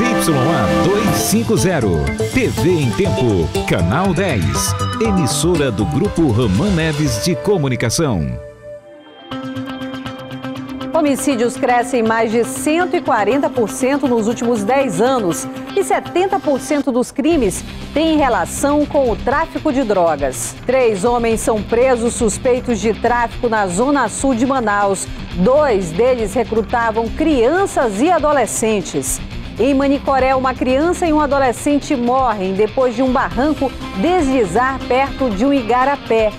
ZYA 250. TV em Tempo. Canal 10. Emissora do Grupo Raman Neves de Comunicação. Homicídios crescem mais de 140% nos últimos 10 anos e 70% dos crimes têm relação com o tráfico de drogas. Três homens são presos suspeitos de tráfico na zona sul de Manaus. Dois deles recrutavam crianças e adolescentes. Em Manicoré, uma criança e um adolescente morrem depois de um barranco deslizar perto de um igarapé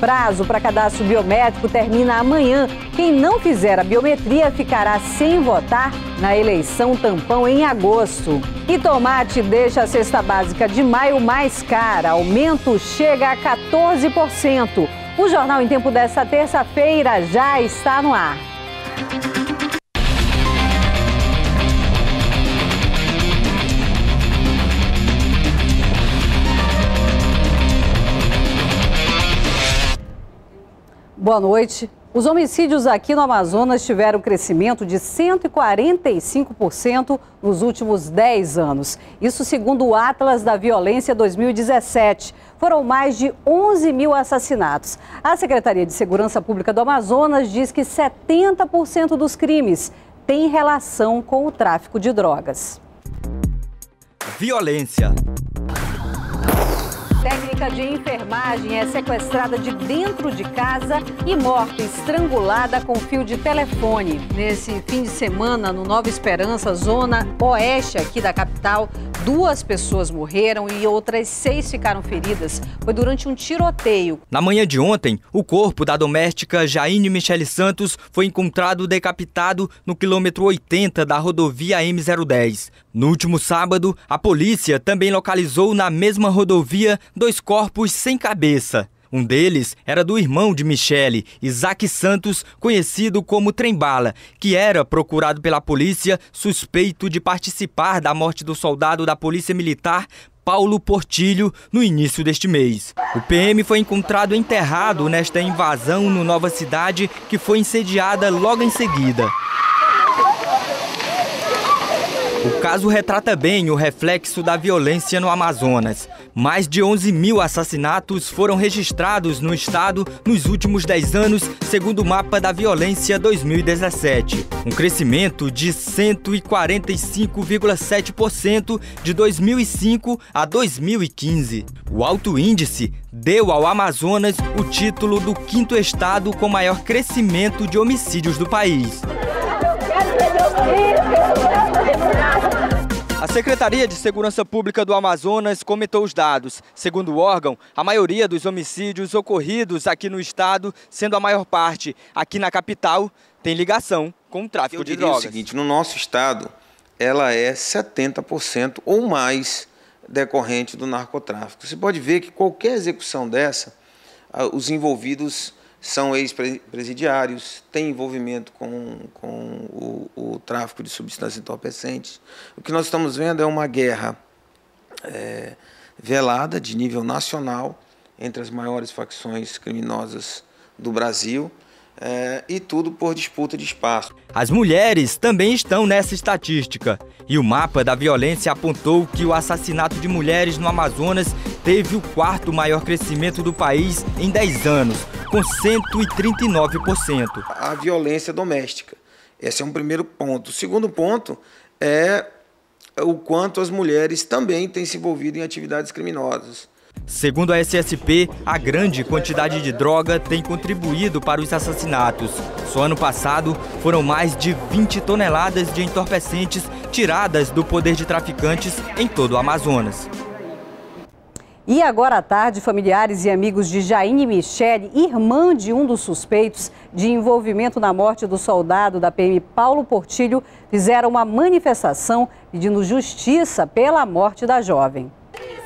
prazo para cadastro biométrico termina amanhã. Quem não fizer a biometria ficará sem votar na eleição tampão em agosto. E tomate deixa a cesta básica de maio mais cara. Aumento chega a 14%. O Jornal em Tempo desta terça-feira já está no ar. Boa noite. Os homicídios aqui no Amazonas tiveram crescimento de 145% nos últimos 10 anos. Isso segundo o Atlas da Violência 2017. Foram mais de 11 mil assassinatos. A Secretaria de Segurança Pública do Amazonas diz que 70% dos crimes têm relação com o tráfico de drogas. Violência. Técnica de enfermagem é sequestrada de dentro de casa e morta estrangulada com fio de telefone. Nesse fim de semana, no Nova Esperança, zona oeste aqui da capital, duas pessoas morreram e outras seis ficaram feridas. Foi durante um tiroteio. Na manhã de ontem, o corpo da doméstica Jaine Michele Santos foi encontrado decapitado no quilômetro 80 da rodovia M010. No último sábado, a polícia também localizou na mesma rodovia dois corpos sem cabeça. Um deles era do irmão de Michele, Isaac Santos, conhecido como Trembala, que era procurado pela polícia suspeito de participar da morte do soldado da Polícia Militar Paulo Portilho no início deste mês. O PM foi encontrado enterrado nesta invasão no Nova Cidade, que foi incendiada logo em seguida. O caso retrata bem o reflexo da violência no Amazonas. Mais de 11 mil assassinatos foram registrados no estado nos últimos 10 anos, segundo o mapa da violência 2017. Um crescimento de 145,7% de 2005 a 2015. O alto índice deu ao Amazonas o título do quinto estado com maior crescimento de homicídios do país. A Secretaria de Segurança Pública do Amazonas comentou os dados. Segundo o órgão, a maioria dos homicídios ocorridos aqui no estado, sendo a maior parte aqui na capital, tem ligação com o tráfico Eu de diria drogas. o seguinte, no nosso estado, ela é 70% ou mais decorrente do narcotráfico. Você pode ver que qualquer execução dessa, ah, os envolvidos são ex-presidiários, têm envolvimento com, com o, o tráfico de substâncias entorpecentes. O que nós estamos vendo é uma guerra é, velada, de nível nacional, entre as maiores facções criminosas do Brasil, é, e tudo por disputa de espaço. As mulheres também estão nessa estatística. E o mapa da violência apontou que o assassinato de mulheres no Amazonas teve o quarto maior crescimento do país em 10 anos, com 139%. A violência doméstica. Esse é um primeiro ponto. O segundo ponto é o quanto as mulheres também têm se envolvido em atividades criminosas. Segundo a SSP, a grande quantidade de droga tem contribuído para os assassinatos. Só ano passado foram mais de 20 toneladas de entorpecentes tiradas do poder de traficantes em todo o Amazonas. E agora à tarde, familiares e amigos de Jaine Michele, irmã de um dos suspeitos de envolvimento na morte do soldado da PM Paulo Portilho, fizeram uma manifestação pedindo justiça pela morte da jovem.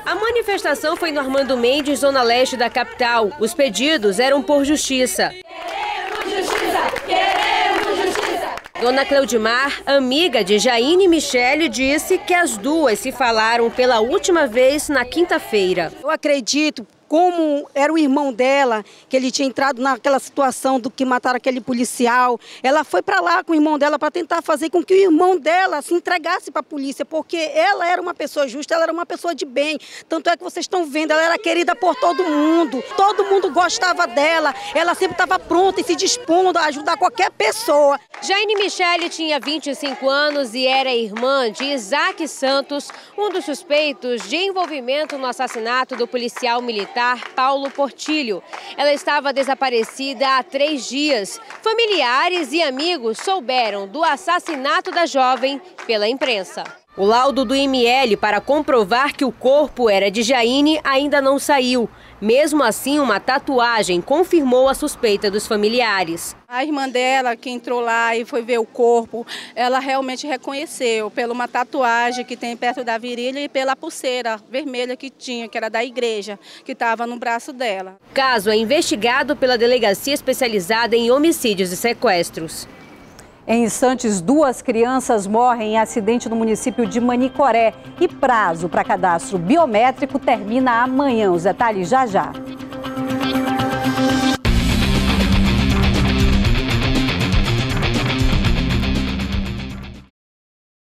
A manifestação foi no Armando Mendes, zona leste da capital. Os pedidos eram por justiça. Queremos justiça! Queremos justiça! Dona Cleudimar, amiga de Jaine Michele, disse que as duas se falaram pela última vez na quinta-feira. Eu acredito como era o irmão dela, que ele tinha entrado naquela situação do que mataram aquele policial. Ela foi para lá com o irmão dela para tentar fazer com que o irmão dela se entregasse para a polícia, porque ela era uma pessoa justa, ela era uma pessoa de bem. Tanto é que vocês estão vendo, ela era querida por todo mundo. Todo mundo gostava dela. Ela sempre estava pronta e se dispondo a ajudar qualquer pessoa. Jaine Michele tinha 25 anos e era irmã de Isaac Santos, um dos suspeitos de envolvimento no assassinato do policial militar Paulo Portilho. Ela estava desaparecida há três dias. Familiares e amigos souberam do assassinato da jovem pela imprensa. O laudo do IML para comprovar que o corpo era de Jaine ainda não saiu. Mesmo assim, uma tatuagem confirmou a suspeita dos familiares. A irmã dela, que entrou lá e foi ver o corpo, ela realmente reconheceu pela uma tatuagem que tem perto da virilha e pela pulseira vermelha que tinha, que era da igreja, que estava no braço dela. O caso é investigado pela Delegacia Especializada em Homicídios e Sequestros. Em instantes, duas crianças morrem em acidente no município de Manicoré. E prazo para cadastro biométrico termina amanhã. Os detalhes já já.